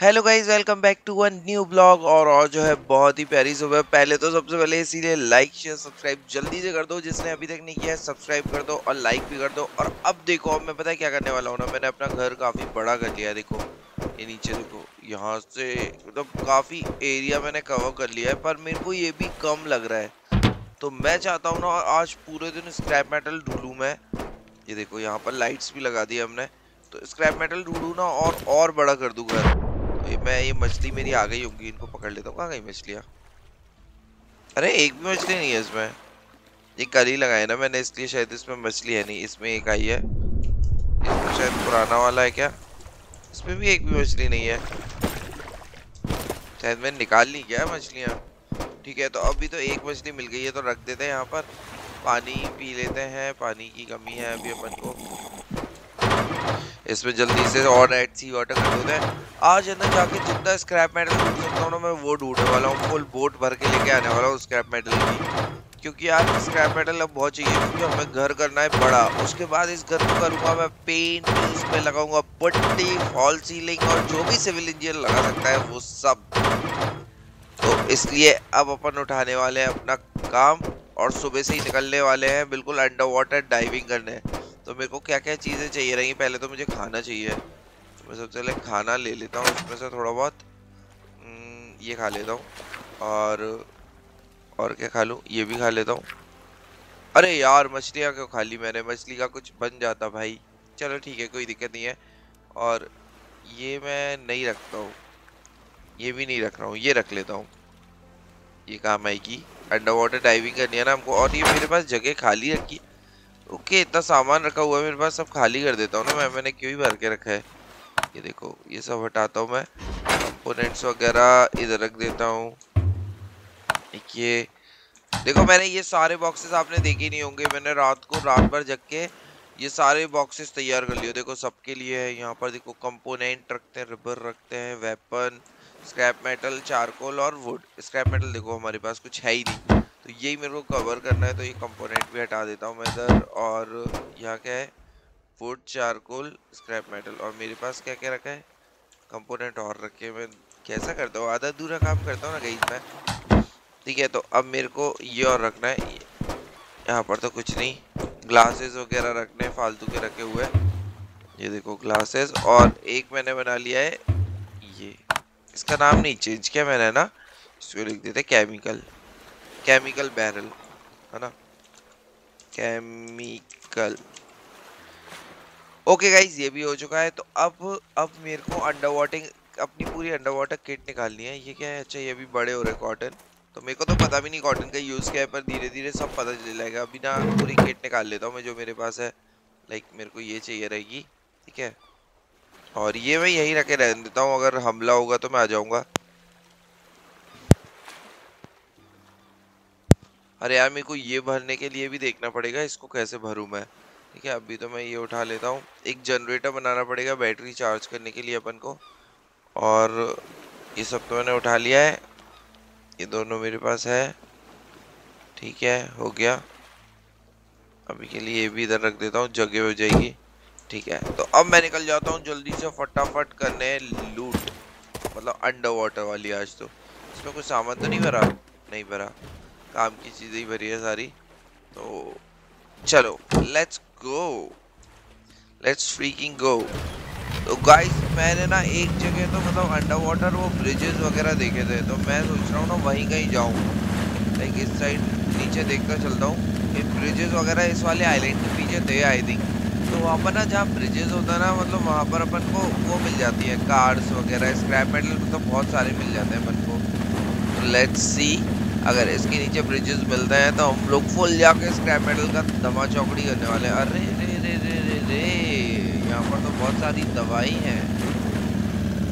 Hello guys welcome back to one new blog और और जो है बहुत ही प्यारी सुबह। पहले तो सबसे पहले इसीलिए लाइक शेयर सब्सक्राइब जल्दी से कर दो। जिसने अभी तक नहीं किया है सब्सक्राइब कर दो और लाइक भी कर दो। और अब देखो, अब मैं पता है क्या करने वाला हूँ ना? मैंने अपना घर काफ़ी बड़ा कर लिया देखो। ये नीचे देखो, यहाँ से मतलब तो काफ़ी एरिया मैंने कवर कर लिया है, पर मेरे को ये भी कम लग रहा है। तो मैं चाहता हूँ ना, आज पूरे दिन स्क्रैप मेटल ढूंढूँ मैं। ये देखो, यहाँ पर लाइट्स भी लगा दी हमने। तो स्क्रैप मेटल ढूंढूँ ना और और बड़ा कर दूँ घर। ये, मैं ये मछली मेरी आ गई होगी, इनको पकड़ लेता हूँ। कहाँ गई मछलियाँ? अरे, एक भी मछली नहीं है इसमें। ये ही लगाए ना मैंने, इसलिए शायद इसमें मछली है नहीं। इसमें एक आई है। इसमें शायद पुराना वाला है क्या? इसमें भी एक भी मछली नहीं है। शायद मैंने निकाल ली क्या मछलियाँ? ठीक है तो अभी तो एक मछली मिल गई है तो रख देते हैं यहाँ पर। पानी पी लेते हैं, पानी की कमी है अभी अपन को। इसमें जल्दी से और रेड सी वाटर कर देते हैं आज अंदर जाके जितना स्क्रैप मेटल ढूंढ हूँ ना मैं वो ढूँढने वाला हूँ फुल बोट भर के लेके आने वाला हूँ स्क्रैप मेटल की। क्योंकि यार स्क्रैप मेटल अब बहुत चाहिए, क्योंकि हमें घर करना है बड़ा। उसके बाद इस घर को करूँगा मैं पेंट इस पे लगाऊँगा पट्टी फॉल सीलिंग और जो भी सिविल इंजीनियर लगा सकता है, वो सब। तो इसलिए अब अपन उठाने वाले हैं अपना काम और सुबह से ही निकलने वाले हैं, बिल्कुल अंडर वाटर डाइविंग करने। तो मेरे को क्या क्या चीज़ें चाहिए रहेंगी पहले तो मुझे खाना चाहिए। तो मैं सबसे पहले खाना ले लेता हूँ उसमें से थोड़ा बहुत हम्म, ये खा लेता हूँ और और क्या खा लूँ? ये भी खा लेता हूँ। अरे यार मछलियाँ क्यों खा ली मैंने? मछली का कुछ बन जाता भाई। चलो ठीक है कोई दिक्कत नहीं है। और ये मैं नहीं रखता हूँ। ये भी नहीं रख रहा हूँ ये रख लेता हूँ। ये काम आएगी। अंडर वाटर डाइविंग करनी है ना हमको। और ये मेरे पास जगह खाली रखी ओके, इतना सामान रखा हुआ है, मेरे पास सब खाली कर देता हूँ ना मैं, मैंने क्यों ही भर के रखा है? ये देखो, ये सब हटाता हूँ मैं। कंपोनेंट्स वगैरह इधर रख देता हूँ। ये, देखो मैंने ये सारे बॉक्सेस आपने देखे नहीं होंगे, मैंने रात को रात भर जग के ये सारे बॉक्सेस तैयार कर लिए। देखो सबके लिए है, यहाँ पर देखो कंपोनेंट रखते हैं रबर रखते हैं वेपन स्क्रैप मेटल चारकोल और वुड स्क्रैप मेटल देखो हमारे पास कुछ है ही नहीं। तो यही मेरे को कवर करना है तो ये कंपोनेंट भी हटा देता हूँ मैं इधर, और यहाँ क्या है? वुड चारकोल स्क्रैप मेटल और मेरे पास क्या क्या रखा है? कंपोनेंट और रखे मैं कैसा करता हूँ? आधा अधूरा काम करता हूँ ना कहीं मैं ठीक है तो अब मेरे को ये और रखना है। यहाँ पर तो कुछ नहीं। ग्लासेस वगैरह रखने फालतू के रखे हुए ये देखो ग्लासेस और एक मैंने बना लिया है, ये। इसका नाम नहीं चेंज किया मैंने ना? इसको लिख देते केमिकल केमिकल बैरल है ना? केमिकल ओके गाइज़ ये भी हो चुका है तो अब अब मेरे को अंडर वाटिंग अपनी पूरी अंडर वाटर किट निकालनी है। ये क्या है? अच्छा ये भी बड़े हो रहे कॉटन तो मेरे को तो पता भी नहीं कॉटन का यूज़ क्या है, पर धीरे धीरे सब पता चल जाएगा अभी ना पूरी किट निकाल लेता हूँ मैं, जो मेरे पास है। लाइक मेरे को ये चाहिए रहेगी, ठीक है? और ये मैं यहीं रखे रहने देता हूँ, अगर हमला होगा तो मैं आ जाऊँगा। अरे यार, मेरे को ये भरने के लिए भी देखना पड़ेगा, इसको कैसे भरूँ मैं? ठीक है, अभी तो मैं ये उठा लेता हूँ। एक जनरेटर बनाना पड़ेगा बैटरी चार्ज करने के लिए अपन को। और ये सब तो मैंने उठा लिया है। ये दोनों मेरे पास है। ठीक है, हो गया। अभी के लिए ये भी इधर रख देता हूँ, जगह हो जाएगी। ठीक है तो अब मैं निकल जाता हूँ जल्दी से फटाफट करने लूट मतलब अंडर वाटर वाली आज तो। इसमें कुछ सामान तो नहीं भरा? नहीं भरा। काम की चीज़ें ही भरी है सारी। तो चलो let's go let's freaking go तो गाइस मैंने ना एक जगह तो मतलब अंडर वाटर वो ब्रिजेस वगैरह देखे थे तो मैं सोच रहा हूँ ना वहीं कहीं जाऊँ। लाइक इस साइड नीचे देखता चलता हूँ। ये ब्रिजेस वगैरह इस वाले आइलैंड के पीछे थे आई थिंक तो वहाँ पर ना जहाँ ब्रिजेस होता है ना मतलब वहाँ पर अपन को वो मिल जाती है कार्ड्स वगैरह स्क्रैप मेटल मतलब बहुत सारे मिल जाते हैं अपन को। तो लेट्स सी अगर इसके नीचे ब्रिजेस मिलते हैं तो हम लोग फुल जाके स्क्रैप मेटल का दमा चौकड़ी करने वाले हैं। अरे, रे रे रे रे रे। यहाँ पर तो बहुत सारी दवाई हैं।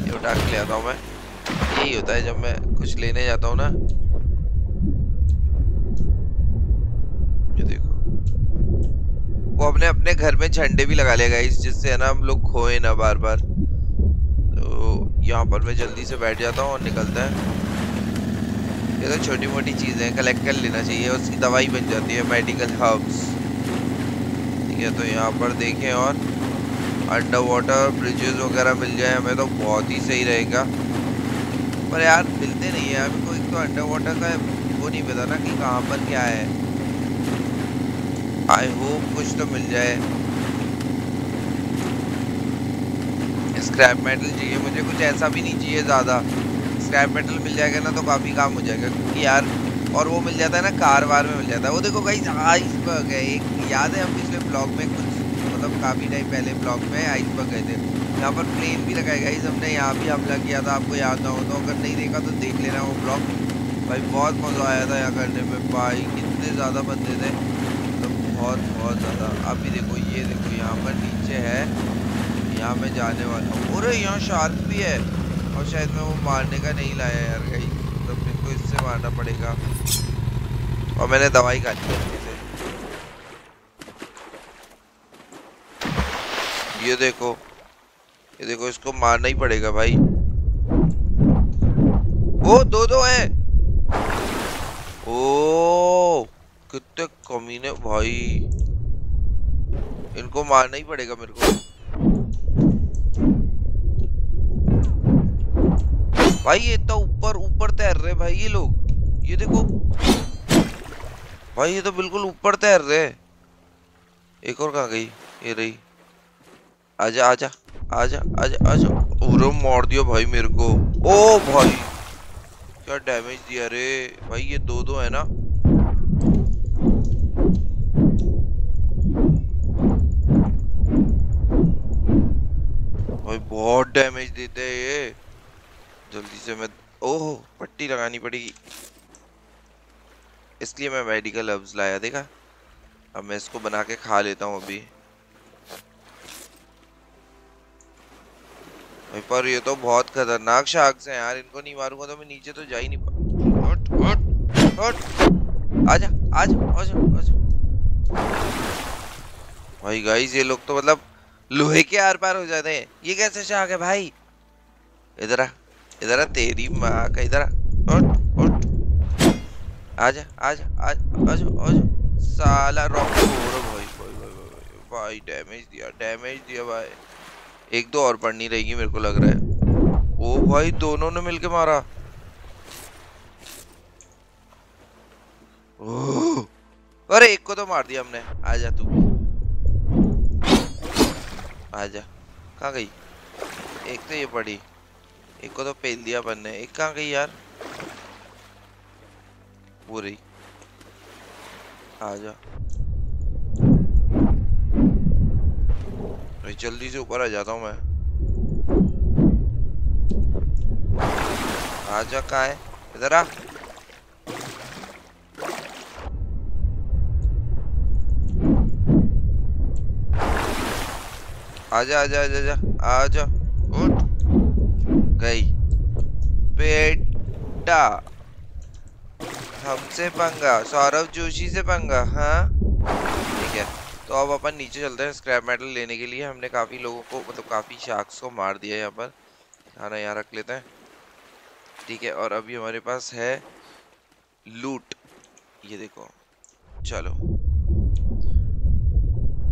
ये उठा के ले आता हूँ मैं। यही होता है जब मैं कुछ लेने जाता हूँ ना। ये देखो। वो अपने अपने घर में झंडे भी लगा लेगा इस जिससे है ना हम लोग खोए ना बार बार तो यहाँ पर मैं जल्दी से बैठ जाता हूँ और निकलता है। ये तो छोटी मोटी चीज़ें कलेक्ट कर लेना चाहिए, उसकी दवाई बन जाती है मेडिकल हर्ब्स ठीक है तो यहाँ पर देखें और अंडर वाटर ब्रिजेस वगैरह मिल जाए, हमें तो बहुत ही सही रहेगा। पर यार, मिलते नहीं है, अभी कोई तो अंडर वाटर का वो नहीं पता ना कि कहाँ पर क्या है। आई होप कुछ तो मिल जाए। स्क्रैप मेटल चाहिए, मुझे कुछ ऐसा भी नहीं चाहिए ज़्यादा। स्क्रैप मेटल मिल जाएगा ना तो काफ़ी काम हो जाएगा, क्योंकि यार, और वो मिल जाता है ना, कार वार में मिल जाता है। वो देखो कहीं आइसबर्ग है, एक याद है हम पिछले ब्लॉग में कुछ मतलब काफ़ी टाइम पहले ब्लॉग में आइसबर्ग गए थे। यहाँ पर प्लेन भी लगाए गए हमने यहाँ भी हमला किया था, आपको याद ना हो तो अगर नहीं देखा तो देख लेना वो ब्लॉग भाई, बहुत मज़ा आया था यहाँ करने में, भाई, कितने ज़्यादा बंदे थे। तो बहुत बहुत ज़्यादा। अभी देखो, ये देखो, यहाँ पर नीचे है, यहाँ मैं जाने वाला हूँ। अरे यहाँ शार्क भी है। और शायद मैं वो मारने का नहीं लाया यार कहीं। तो मेरे को इससे मारना पड़ेगा। और मैंने दवाई खा ली ये देखो। ये देखो, इसको मारना ही पड़ेगा भाई। वो दो दो है। ओ, कितने कमीने भाई। इनको मारना ही पड़ेगा मेरे को। भाई, ये तो ऊपर ऊपर तैर रहे भाई ये लोग। ये देखो। भाई, ये तो बिल्कुल ऊपर तैर रहे एक और कहा गई? ये रही। आजा आजा आजा आजा आजा। पूरा मार दिया भाई मेरे को। ओ भाई, क्या डैमेज दिया रे। भाई, ये दो दो है ना। भाई, बहुत डैमेज देते हैं ये। जल्दी से मैं ओह, पट्टी लगानी पड़ेगी। इसलिए मैं मेडिकल हर्ब्स लाया, देखा? अब मैं इसको बना के खा लेता हूँ अभी। पर ये तो बहुत खतरनाक शार्क्स हैं यार, इनको नहीं मारूँगा तो मैं नीचे तो जा ही नहीं हट भाई गाइस ये लोग तो मतलब लोहे के आर पार हो जाते हैं। ये कैसे शार्क है भाई? इधर आ। इधर तेरी माँ का इधर उठ आजा आजा आजा आजा आजा साला रॉक भाई भाई भाई भाई भाई। डैमेज दिया डैमेज दिया भाई। एक दो और पढ़नी रहेगी मेरे को लग रहा है। ओ भाई, दोनों ने मिलके मारा। ओह। अरे, एक को तो मार दिया हमने। आजा तू। आजा कहाँ गई? एक तो ये पड़ी। एक को तो पेल दिया अपन ने। एक कहाँ गई यार? रही। आ जा। जल्दी से ऊपर आ जाता हूँ मैं। आ जा, कहा है? इधर आ। आजा आजा आजा आजा आजा गई। बेटा, हमसे पंगा, सौरभ जोशी से पंगा हाँ? ठीक है तो अब अपन नीचे चलते हैं स्क्रैप मेटल लेने के लिए। हमने काफ़ी लोगों को मतलब काफ़ी शार्क्स को मार दिया यहाँ पर। खाना यहाँ रख लेते हैं। ठीक है, और अभी हमारे पास है लूट ये देखो, चलो।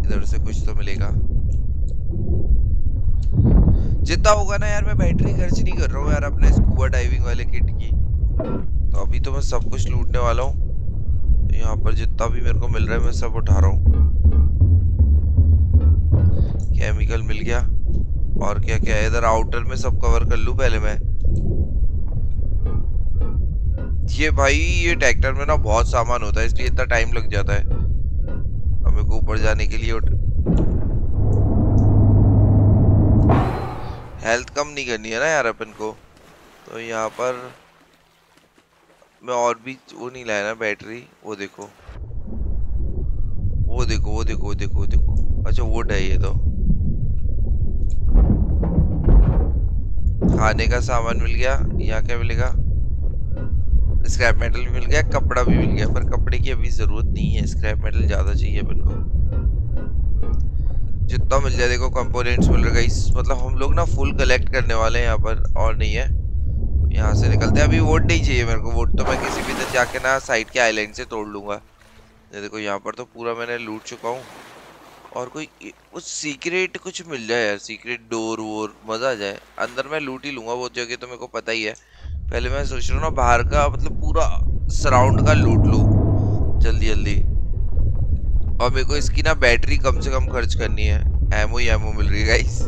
इधर से कुछ तो मिलेगा। जितना होगा ना यार, मैं बैटरी खर्च नहीं कर रहा हूँ यार अपने स्कूबा डाइविंग वाले किट की। तो अभी तो मैं सब कुछ लूटने वाला हूँ। तो यहाँ पर जितना भी मेरे को मिल रहा है, मैं सब उठा रहा हूँ। केमिकल मिल गया। और क्या क्या? इधर आउटर में सब कवर कर लूँ पहले मैं? ये भाई, ये ट्रैक्टर में ना बहुत सामान होता है, इसलिए इतना टाइम लग जाता है। हमें को ऊपर जाने के लिए हेल्थ कम नहीं करनी है ना यार अपन को। तो यहाँ पर मैं और भी वो नहीं लाया ना बैटरी वो देखो। वो देखो वो देखो वो देखो वो देखो। अच्छा वोट है ये तो। खाने का सामान मिल गया, यहाँ क्या मिलेगा? स्क्रैप मेटल भी मिल गया, कपड़ा भी मिल गया, पर कपड़े की अभी ज़रूरत नहीं है। स्क्रैप मेटल ज़्यादा चाहिए अपन को। जितना मिल जाए, देखो कंपोनेंट्स मिल रहा है इस मतलब हम लोग ना फुल कलेक्ट करने वाले हैं यहाँ पर, और नहीं है। तो यहाँ से निकलते हैं। अभी वोट नहीं चाहिए मेरे को। वोट तो मैं किसी भी तरह जाके ना साइड के आइलैंड से तोड़ लूँगा। ये देखो, यहाँ पर तो पूरा मैंने लूट चुका हूँ। और कोई कुछ सीक्रेट कुछ मिल जाए यार। सीक्रेट डोर वोर मज़ा आ जाए। अंदर मैं लूट ही लूँगा बहुत जगह तो मेरे को पता ही है। पहले मैं सोच रहा हूँ ना, बाहर का मतलब पूरा सराउंड का लूट लूँ। जल्दी जल्दी। और मेरे को इसकी ना बैटरी कम से कम खर्च करनी है। एमओ ही एमओ मिल रही है गाइस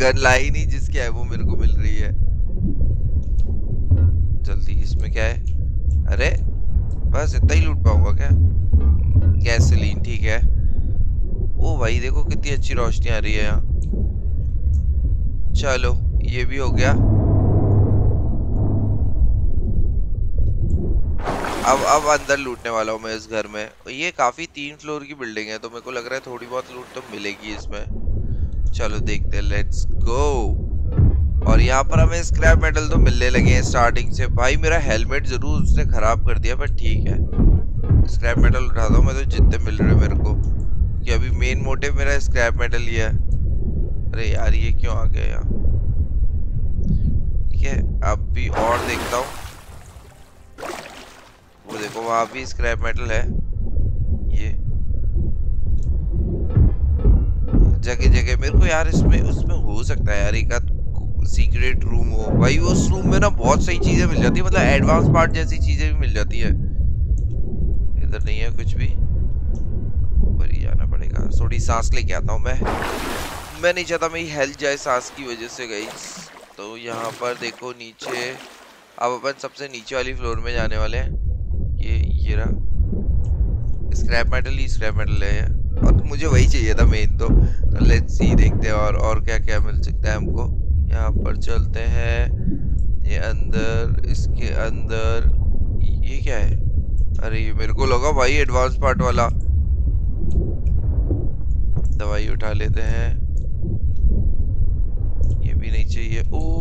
गन लाई नहीं जिसकी एमओ मेरे को मिल रही है। जल्दी, इसमें क्या है? अरे, बस इतना ही लूट पाऊँगा क्या? गैसोलीन, ठीक है। ओ भाई, देखो कितनी अच्छी रोशनी आ रही है यहाँ। चलो, ये भी हो गया। अब अब अंदर लूटने वाला हूँ मैं इस घर में। ये काफ़ी तीन फ्लोर की बिल्डिंग है तो मेरे को लग रहा है थोड़ी बहुत लूट तो मिलेगी इसमें। चलो देखते हैं लेट्स गो और यहाँ पर हमें स्क्रैप मेटल तो मिलने लगे हैं स्टार्टिंग से। भाई, मेरा हेलमेट ज़रूर उसने खराब कर दिया पर ठीक है। स्क्रैप मेटल उठा दो, मैं तो जितने मिल रहे मेरे को। कि अभी मेन मोटिव मेरा स्क्रैप मेटल ही है। अरे यार, ये क्यों आ गया यहाँ? ठीक है, अब भी और देखता हूँ। वो देखो, वहाँ भी स्क्रैप मेटल है। ये। जगह जगह। मेरे को यार इसमें, उसमें हो सकता है यार, एक सीक्रेट रूम हो। भाई उस रूम में ना बहुत सही चीज़ें मिल जाती है। मतलब एडवांस पार्ट जैसी चीज़ें भी मिल जाती है। इधर नहीं है कुछ भी। ऊपर ही जाना पड़ेगा। थोड़ी सांस लेके आता हूँ मैं। मैं नहीं चाहता मेरी हेल्थ जाए सांस की वजह से गई तो यहाँ पर देखो, नीचे। अब अपन सबसे नीचे वाली फ्लोर में जाने वाले हैं। ये रहा। स्क्रैप मेटल ही स्क्रैप मेटल है। और मुझे वही चाहिए था मेन तो, तो लेट्स सी देखते हैं और और क्या क्या मिल सकता है हमको। यहाँ पर चलते हैं। ये अंदर इसके अंदर ये क्या है? अरे ये मेरे को लगा भाई एडवांस पार्ट वाला। दवाई उठा लेते हैं। ये भी नहीं चाहिए। ओ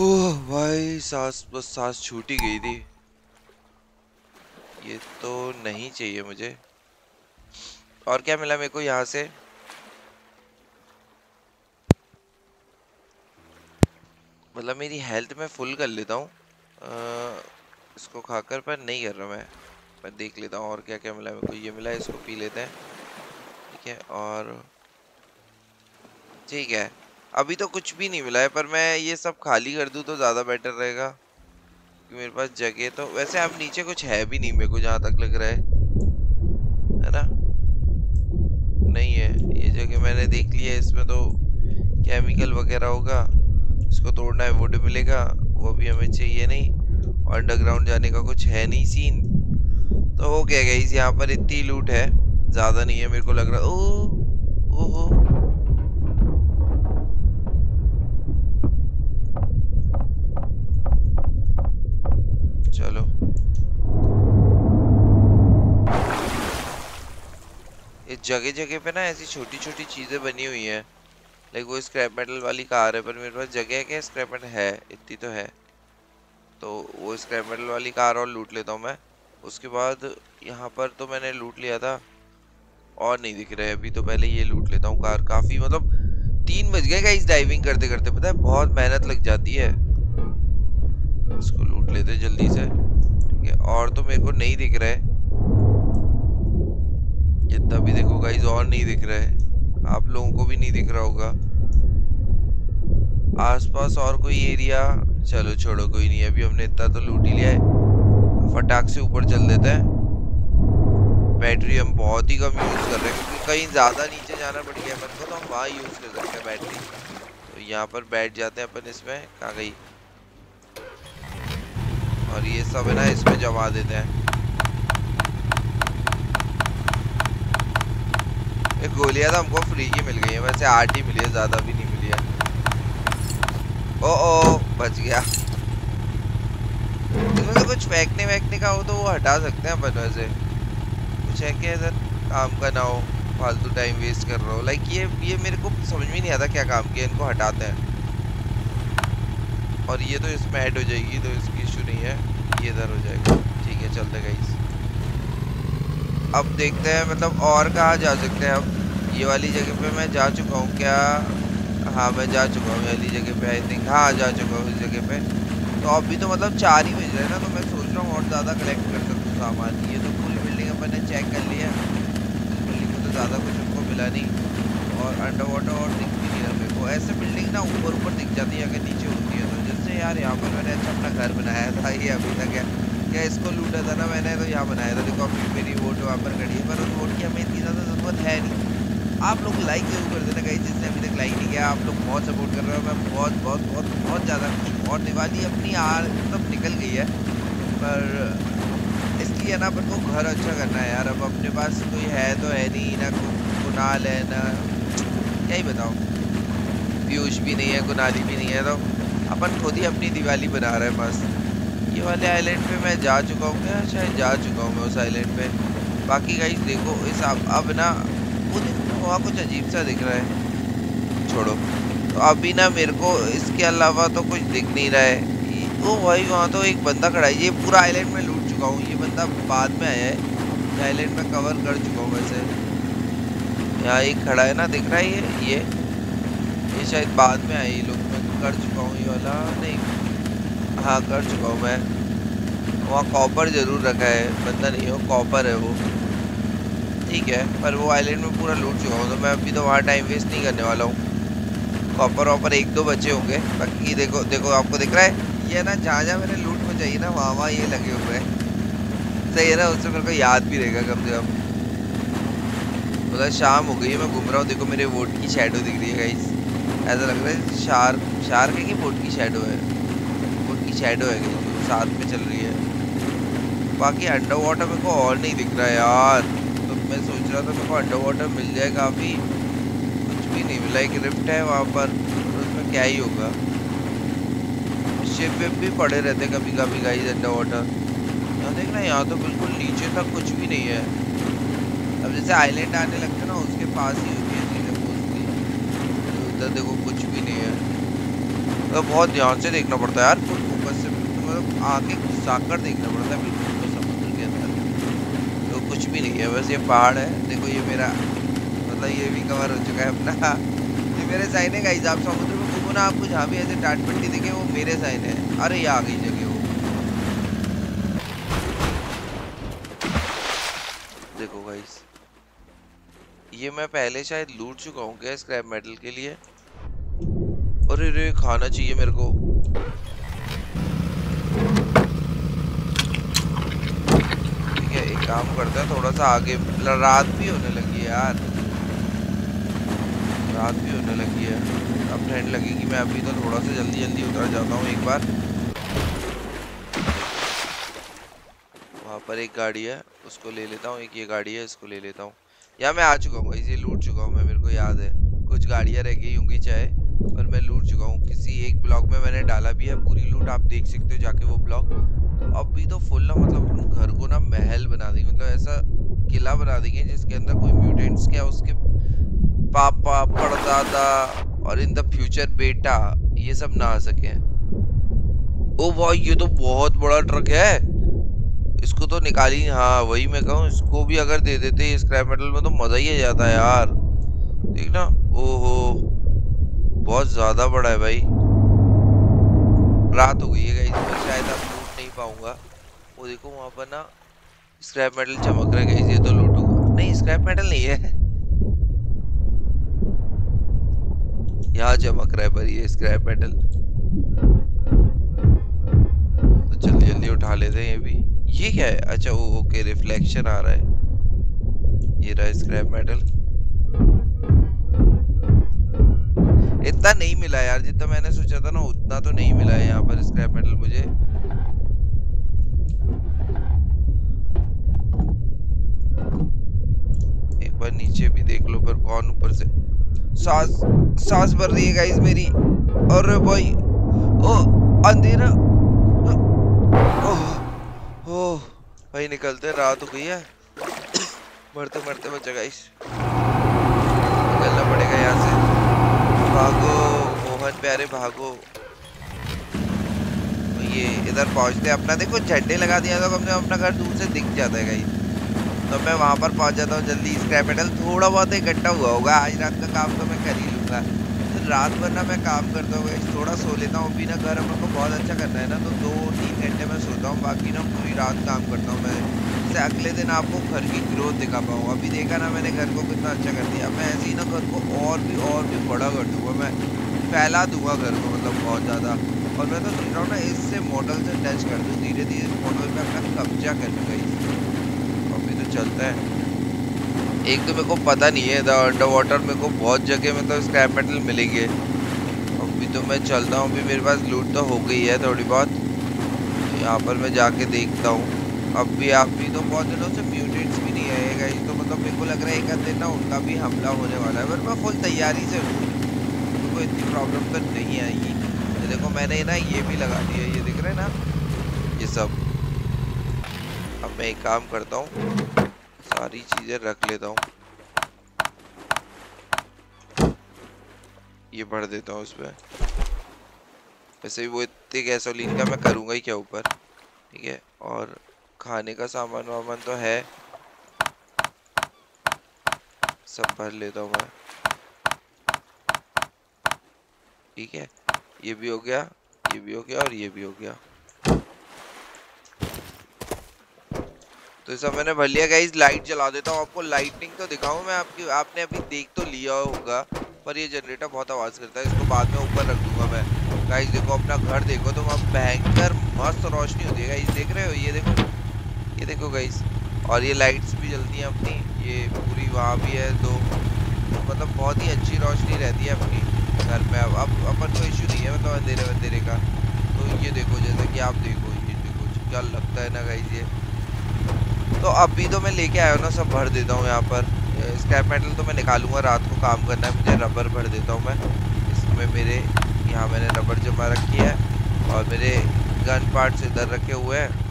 भाई, सांस बस सांस छूटी गई थी। ये तो नहीं चाहिए मुझे। और क्या मिला मेरे को यहाँ से? मतलब मेरी हेल्थ में फुल कर लेता हूँ। इसको खाकर पर नहीं कर रहा मैं। मैं देख लेता हूँ और क्या क्या मिला मेरे को। ये मिला, इसको पी लेते हैं। ठीक है, और ठीक है। अभी तो कुछ भी नहीं मिला है, पर मैं ये सब खाली कर दूँ तो ज़्यादा बेटर रहेगा। कि मेरे पास जगह तो वैसे अब नीचे कुछ है भी नहीं मेरे को जहाँ तक लग रहा है। है ना? नहीं है, ये जगह मैंने देख लिया इसमें तो केमिकल वगैरह होगा, इसको तोड़ना है वुड मिलेगा, वो भी हमें चाहिए नहीं। और अंडरग्राउंड जाने का कुछ है नहीं सीन तो हो गया गई यहाँ पर इतनी लूट है, ज़्यादा नहीं है मेरे को लग रहा ओ ओहो। जगह जगह पे ना ऐसी छोटी छोटी चीज़ें बनी हुई हैं। लाइक वो स्क्रैप मेटल वाली कार है, पर मेरे पास जगह है क्या? स्क्रैप मेटल है, इतनी तो है। तो वो स्क्रैप मेटल वाली कार और लूट लेता हूँ मैं। उसके बाद यहाँ पर तो मैंने लूट लिया था। और नहीं दिख रहे, अभी तो पहले ये लूट लेता हूँ कार। काफ़ी मतलब तीन बज गए इस डाइविंग करते करते पता है? बहुत मेहनत लग जाती है। इसको लूट लेते जल्दी से। ठीक है, और तो मेरे को नहीं दिख रहा। है जितना भी देखो गाइज़ और नहीं दिख रहा है। आप लोगों को भी नहीं दिख रहा होगा। आसपास और कोई एरिया चलो छोड़ो, कोई नहीं, अभी हमने इतना तो लूट ही लिया है। फटाक से ऊपर चल देते हैं। बैटरी हम बहुत ही कम यूज़ कर रहे हैं, क्योंकि कहीं ज़्यादा नीचे जाना पड़ गया अपन को तो हम वहाँ यूज़ कर सकते हैं बैटरी तो यहाँ पर बैठ जाते हैं अपन इसमें, कहाँ गई? और ये सब है ना, इसमें जमा देते हैं। एक गोलियाँ तो हमको फ्री की मिल गई है, वैसे आठ ही मिली है, ज़्यादा भी नहीं मिली है। ओ ओ बच गया। इसमें से कुछ फेंकने वेंकने का हो तो वो हटा सकते हैं अपन वैसे। कुछ है क्या इधर? काम का ना हो, फालतू टाइम वेस्ट कर रहा हो। लाइक ये ये मेरे को समझ में नहीं आता क्या काम किया, इनको हटाते हैं। और ये तो इसमें ऐड हो जाएगी तो इसकी इशू नहीं है। ये इधर हो जाएगा। ठीक है, चलते गई अब देखते हैं मतलब और कहाँ जा सकते हैं? अब ये वाली जगह पे मैं जा चुका हूँ, क्या? हाँ मैं जा चुका हूँ वाली जगह पे आई थिंक हाँ जा चुका हूँ इस जगह पे। तो अभी तो मतलब चार ही बज रहे हैं ना तो मैं सोच रहा हूँ और ज़्यादा कलेक्ट कर सकूँ सामान। ये तो पूरी बिल्डिंग अपन ने चेक कर लिया इस बिल्डिंग में तो ज़्यादा कुछ उनको मिला नहीं। और अंडर वाटर और दिख भी नहीं रहा मेरे को। ऐसे बिल्डिंग ना ऊपर ऊपर दिख जाती है, अगर नीचे होती है तो। जैसे यार, यहाँ पर मैंने अच्छा अपना घर बनाया था, ये अभी तक है। क्या इसको लूटा था ना मैंने तो यहाँ बनाया था। देखो, अभी मेरी वोट वहाँ पर खड़ी है, पर उस वोट की हमें इतनी ज़्यादा ज़रूरत है नहीं। आप लोग लाइक ज़रूर कर देना कहीं जिसने अभी तक लाइक नहीं किया। आप लोग बहुत सपोर्ट कर रहे हो। मैं बहुत बहुत बहुत बहुत ज़्यादा और दिवाली अपनी आ मतलब निकल गई है। पर इसलिए ना अपन को घर अच्छा करना है यार। अब अपने पास कोई है तो है नहीं, ना कुनाल है, ना क्या ही बताओ पीयूष भी नहीं है कुनाली भी नहीं है तो अपन खुद ही अपनी दिवाली बना रहे हैं, बस। ये वाले आइलैंड पे मैं जा चुका हूँ। क्या, शायद जा चुका हूँ मैं उस आइलैंड पे। बाकी गाइस देखो इस अब, अब ना वो वहाँ कुछ अजीब सा दिख रहा है। छोड़ो। तो अभी ना मेरे को इसके अलावा तो कुछ दिख नहीं रहा है। ओ भाई वहाँ तो एक बंदा खड़ा है। ये पूरा आइलैंड में लूट चुका हूँ। ये बंदा बाद में आया है। आइलैंड में कवर कर चुका हूँ वैसे। यहाँ एक खड़ा है ना दिख रहा है ये? ये। ये शायद बाद में ये लोग मैं कर चुका हूँ ये वाला। नहीं। हाँ कर चुका हूँ मैं। वहाँ कॉपर ज़रूर रखा है। बंदा नहीं हो कॉपर है वो। ठीक है, पर वो आइलैंड में पूरा लूट चुका हूँ तो मैं अभी तो वहाँ टाइम वेस्ट नहीं करने वाला हूँ। कॉपर वॉपर एक दो बचे होंगे, बाकी देखो देखो आपको दिख रहा है, ये ना जहाँ जहाँ मैंने लूट को चाहिए ना, वहाँ वहाँ ये लगे हुए हैं। सही है ना, उससे मेरे को याद भी रहेगा कम से कम। मतलब शाम हो गई है, मैं घूम रहा हूँ, देखो मेरे वोट की शेडो दिख रही है गाइस ऐसा लग रहा है शार्क शार्क है कि वोट की शेडो है? वोट की शेडो है साथ में चल रही है? बाकी अंडर वाटर मेरे को और नहीं दिख रहा है यार। मैं सोच रहा था मेरे अंडर वाटर मिल जाए काफ़ी कुछ भी नहीं मिला, एक रिफ्ट है वहाँ पर तो उसमें क्या ही होगा। शिप विप भी पड़े रहते कभी कभी गाइस अंडर वाटर यहाँ देखना, यहाँ तो बिल्कुल नीचे तक कुछ भी नहीं है। अब जैसे आइलैंड आने लगते ना, उसके पास ही होती है चीज़ें मोस्टली तो उधर देखो कुछ भी नहीं है। तो बहुत ध्यान से देखना पड़ता है यार फुल फोकस से मतलब आके घुसा कर देखना पड़ता है। भी नहीं है बस ये पहाड़ है। देखो ये मेरा मतलब ये भी कवर हो चुका है अपना। ये मेरे साइन है गाइस आप समुद्र में घूमो ना आपको जहाँ भी ऐसे टाट पट्टी दिखे, वो मेरे साइन है। अरे ये आ गई जगह वो। देखो गाइस ये मैं पहले शायद लूट चुका हूँ क्या स्क्रैप मेटल के लिए? अरे रे, खाना चाहिए मेरे को। काम करते हैं थोड़ा सा आगे रात भी होने लगी है यार। रात भी होने लगी है। अब ठंड लगेगी, मैं अभी तो थोड़ा सा जल्दी जल्दी उतर जाता हूँ एक बार। वहाँ पर एक गाड़ी है, उसको ले लेता हूँ, एक ये गाड़ी है, इसको ले लेता हूँ। या मैं आ चुका हूँ इसे लूट चुका हूँ, मैं, मेरे को याद है। कुछ गाड़ियाँ रह गई होंगी चाहे। पर मैं लूट चुका हूँ। किसी एक ब्लॉक में मैंने डाला भी है, पूरी लूट आप देख सकते हो जाके वो ब्लॉक। अभी तो फुल ना मतलब हम घर को ना महल बना देंगे मतलब ऐसा किला बना देंगे जिसके अंदर कोई म्यूटेंट्स क्या, उसके पापा, परदादा और इन द फ्यूचर बेटा, ये सब ना आ सके। ओ भाई, ये तो बहुत बड़ा ट्रक है। इसको तो निकाली हाँ वही मैं कहूँ, इसको भी अगर दे देते स्क्रैप मेटल में तो मज़ा ही आ जाता है यार। देख ना ओहो। बहुत ज़्यादा बड़ा है भाई। रात हो गई है शायद आप लूट नहीं पाऊँगा। वो देखो वहाँ पर ना स्क्रैप मेटल चमक रहा है ये तो लूटूँगा। नहीं स्क्रैप मेटल नहीं है। यहाँ चमक रहा है पर ये स्क्रैप मेटल तो जल्दी जल्दी उठा लेते हैं ये भी। ये क्या है? अच्छा वो ओके रिफ्लेक्शन आ रहा है। ये रहा स्क्रैप मेटल इतना नहीं मिला यार, जितना मैंने सोचा था ना, उतना तो नहीं मिला यहाँ पर स्क्रैप मेटल मुझे। एक बार नीचे भी देख लो, पर कौन ऊपर से? सांस सांस भर रही है गाइस मेरी। अरे भाई, ओ, अंधेरा। ओ भाई निकलते रात हो गई है। मरते मरते बचा गाइस निकलना पड़ेगा यहाँ से। भागो, मोहन प्यारे, भागो। ये इधर पहुँचते अपना। देखो, झंडे लगा दिया तो कम से कम अपना घर दूर से दिख जाता है कहीं। तो मैं वहाँ पर पहुँच जाता हूँ जल्दी। स्क्रैप मेटल थोड़ा बहुत इकट्ठा हुआ होगा। आज रात का काम तो मैं कर ही लूँगा। तो रात भर ना मैं काम करता हूँ थोड़ा सो लेता हूँ। अभी ना घर हमको बहुत अच्छा करना है ना तो दो तीन घंटे में सोता हूँ। बाकी ना पूरी रात काम करता हूँ मैं। जैसे अगले दिन आपको घर की ग्रोथ दिखा पाऊँ अभी देखा ना मैंने घर को कितना अच्छा कर दिया। मैं ऐसे ही ना घर को और भी और भी बड़ा कर दूँगा। मैं फैला दूँगा घर को मतलब बहुत ज़्यादा। और मैं तो सोच रहा हूँ ना, इससे मॉडल से टच कर दूँ। धीरे धीरे मॉडल पे अपना कब्जा कर लूँगा अभी तो चलता है। एक तो मेरे को पता नहीं है, इधर अंडर वाटर मेरे को बहुत जगह मतलब स्क्रैप मेटल मिलेंगे। अभी तो मैं चलता हूँ, अभी मेरे पास लूट तो हो गई है थोड़ी बहुत। यहाँ पर मैं जाके देखता हूँ। अब भी आप भी तो बहुत दिनों से म्यूटेंट्स भी नहीं आएगा ये तो मतलब मेरे को लग रहा है एक दिन ना उनका भी हमला होने वाला है। पर मैं फुल तैयारी से हूँ। मेरे इतनी प्रॉब्लम तो नहीं आएगी तो देखो, मैंने ना ये भी लगा दिया, ये दिख रहा है ना? ये सब। अब मैं एक काम करता हूँ। सारी चीज़ें रख लेता हूँ। ये भर देता हूँ उसमें। वैसे भी वो इतने गैसोलीन का मैं करूँगा ही क्या ऊपर? ठीक है? और खाने का सामान वामान तो है। सब भर लेता हूँ मैं। ठीक है, ये भी हो गया, ये भी हो गया और ये भी हो गया। तो सब मैंने भर लिया। गाइस लाइट जला देता हूँ आपको। लाइटनिंग तो दिखाऊँ मैं आपकी, आपने अभी देख तो लिया होगा, पर ये जनरेटर बहुत आवाज़ करता है। इसको बाद में ऊपर रख दूँगा मैं। गाइस देखो अपना घर देखो तो वहाँ भयंकर मस्त रोशनी होती है। गाइस देख रहे हो? ये देखो देखो गाइस और ये लाइट्स भी जलती हैं अपनी, ये पूरी वहाँ भी है, दो तो मतलब बहुत ही अच्छी रोशनी रहती है अपनी घर में। अब अब अपन को इशू नहीं है मतलब अंधेरे वंधेरे का। तो ये देखो, जैसे कि आप देखो, ये देखो, क्या लगता है ना गाइस ये। तो अभी तो मैं लेके आया हूँ ना, सब भर देता हूँ यहाँ पर। स्क्रैप मेटल तो मैं निकालूँगा, रात को काम करना है, मुझे रबर भर देता हूँ मैं। इसमें मेरे, यहाँ मैंने रबर जमा रखी है, और मेरे गन पार्ट्स इधर रखे हुए हैं।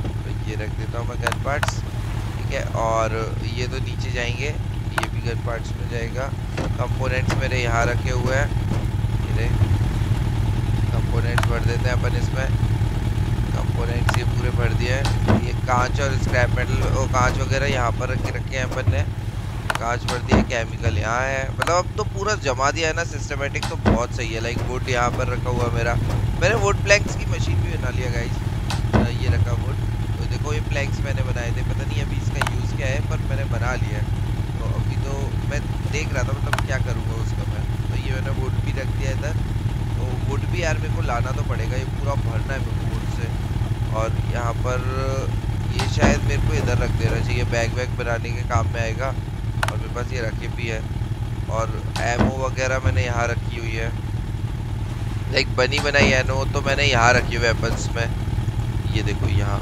ये रख देता हूँ मैं गन पार्ट्स ठीक है? और ये तो नीचे जाएँगे। ये भी गन पार्ट्स में जाएगा। कंपोनेंट्स मेरे यहाँ रखे हुए हैं। ये कंपोनेंट्स भर देते हैं अपन इसमें। कंपोनेंट्स ये पूरे भर दिए हैं। ये कांच और स्क्रैप मेटल वो कांच वगैरह यहाँ पर रख, रखे हैं अपन ने। कांच भर दिया केमिकल यहाँ है। मतलब अब तो पूरा जमा दिया है ना सिस्टमेटिक तो बहुत सही है। लाइक वुड यहाँ पर रखा हुआ मेरा। मैंने वुड प्लैंक्स की मशीन भी बना लिया गाइज़ ये रखा वुड देखो, ये प्लैंक्स मैंने बनाए थे, पता नहीं अभी इसका यूज़ क्या है, पर मैंने बना लिया तो अभी तो मैं देख रहा था मतलब क्या करूँगा उसका मैं। तो ये मैंने वुड भी रख दिया इधर। तो वुड भी यार मेरे को लाना तो पड़ेगा, ये पूरा भरना है मेरे को वुड से। और यहाँ पर ये शायद मेरे को इधर रख देना चाहिए बैग वैग बनाने के काम में आएगा। और मेरे पास ये रखे भी है। और एमओ वगैरह मैंने यहाँ रखी हुई है। लाइक बनी बनाई एनो तो मैंने यहाँ रखी हुई वेपन्स में। ये देखो यहाँ।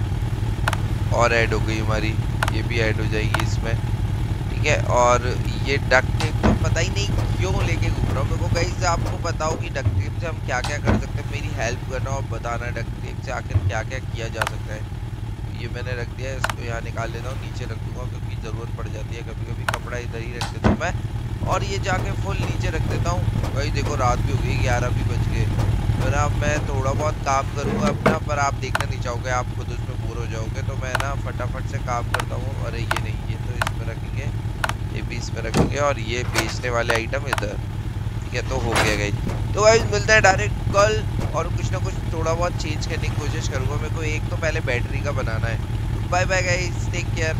और ऐड हो गई हमारी, ये भी ऐड हो जाएगी इसमें, ठीक है? और ये डक टेप तो पता ही नहीं क्यों लेके घूम रहा हूँ। मेरे को कहीं से आपको बताओ कि डक टेप से हम क्या क्या कर सकते हैं। मेरी हेल्प करना और बताना डक टेप से आखिर क्या क्या किया जा सकता है। ये मैंने रख दिया है इसको यहाँ निकाल लेता हूँ, नीचे रख दूँगा क्योंकि ज़रूरत पड़ जाती है। कभी कभी कपड़ा इधर ही रख देता हूँ मैं और ये जाके फुल नीचे रख देता हूँ। भाई देखो, रात भी हो गई, ग्यारह भी बज गए। फिर मैं थोड़ा बहुत काम करूँगा अपना, पर आप देखना नहीं चाहोगे, आप खुद जाओगे तो मैं ना फटाफट से काम करता हूँ। अरे, ये नहीं, ये तो इस पर रखेंगे, ये भी इस पर रखेंगे और ये बेचने वाले आइटम इधर। ठीक है तो हो गया गई तो भाई मिलता है डायरेक्ट कल और कुछ ना कुछ थोड़ा बहुत चेंज करने की कोशिश करूँगा। मेरे को एक तो पहले बैटरी का बनाना है। Bye bye guys take care